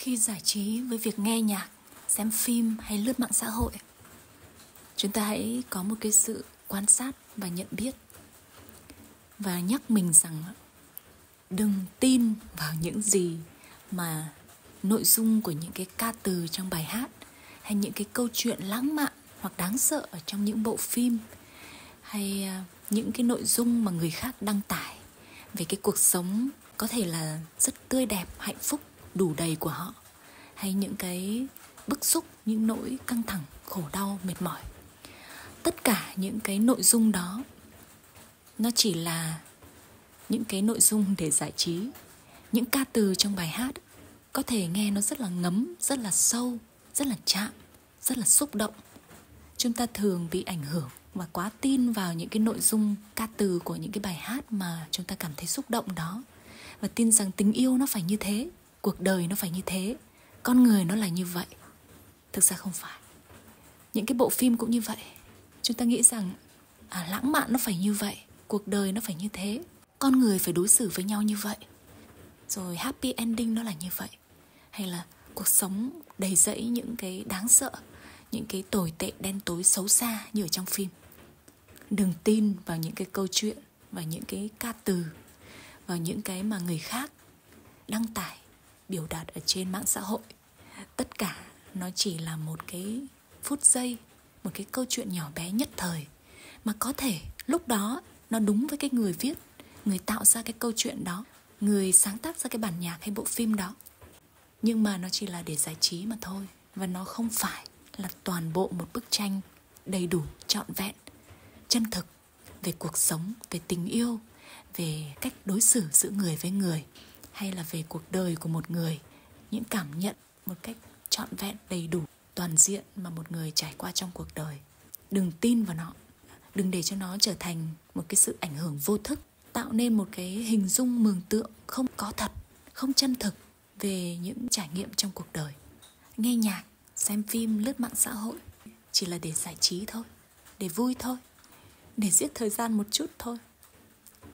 khi giải trí với việc nghe nhạc, xem phim hay lướt mạng xã hội. Chúng ta hãy có một cái sự quan sát và nhận biết và nhắc mình rằng đừng tin vào những gì mà nội dung của những cái ca từ trong bài hát hay những cái câu chuyện lãng mạn hoặc đáng sợ ở trong những bộ phim hay à, những cái nội dung mà người khác đăng tải về cái cuộc sống có thể là rất tươi đẹp, hạnh phúc đủ đầy của họ, hay những cái bức xúc, những nỗi căng thẳng, khổ đau, mệt mỏi. Tất cả những cái nội dung đó, nó chỉ là những cái nội dung để giải trí. Những ca từ trong bài hát có thể nghe nó rất là ngấm, rất là sâu, rất là chạm, rất là xúc động. Chúng ta thường bị ảnh hưởng và quá tin vào những cái nội dung ca từ của những cái bài hát mà chúng ta cảm thấy xúc động đó. Và tin rằng tình yêu nó phải như thế cuộc đời nó phải như thế. Con người nó là như vậy. Thực ra không phải. Những cái bộ phim cũng như vậy. Chúng ta nghĩ rằng à, lãng mạn nó phải như vậy. Cuộc đời nó phải như thế. Con người phải đối xử với nhau như vậy. Rồi happy ending nó là như vậy. Hay là cuộc sống đầy rẫy những cái đáng sợ những cái tồi tệ đen tối xấu xa như ở trong phim. Đừng tin vào những cái câu chuyện và những cái ca từ vào những cái mà người khác đăng tải biểu đạt ở trên mạng xã hội. Tất cả nó chỉ là một cái phút giây, một cái câu chuyện nhỏ bé nhất thời. Mà có thể lúc đó nó đúng với cái người viết, người tạo ra cái câu chuyện đó, người sáng tác ra cái bản nhạc hay bộ phim đó. Nhưng mà nó chỉ là để giải trí mà thôi, và nó không phải là toàn bộ một bức tranh đầy đủ, trọn vẹn, chân thực về cuộc sống, về tình yêu, về cách đối xử giữa người với người hay là về cuộc đời của một người, những cảm nhận một cách trọn vẹn, đầy đủ, toàn diện mà một người trải qua trong cuộc đời. Đừng tin vào nó. Đừng để cho nó trở thành một cái sự ảnh hưởng vô thức, tạo nên một cái hình dung mường tượng không có thật, không chân thực về những trải nghiệm trong cuộc đời. Nghe nhạc, xem phim, lướt mạng xã hội, chỉ là để giải trí thôi, để vui thôi, để giết thời gian một chút thôi.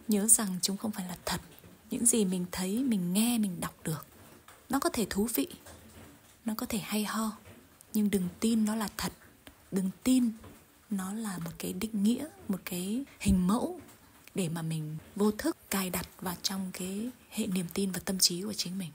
Nhớ rằng chúng không phải là thật những gì mình thấy, mình nghe, mình đọc được. Nó có thể thú vị. Nó có thể hay ho. Nhưng đừng tin nó là thật. Đừng tin nó là một cái định nghĩa, một cái hình mẫu để mà mình vô thức cài đặt vào trong cái hệ niềm tin và tâm trí của chính mình.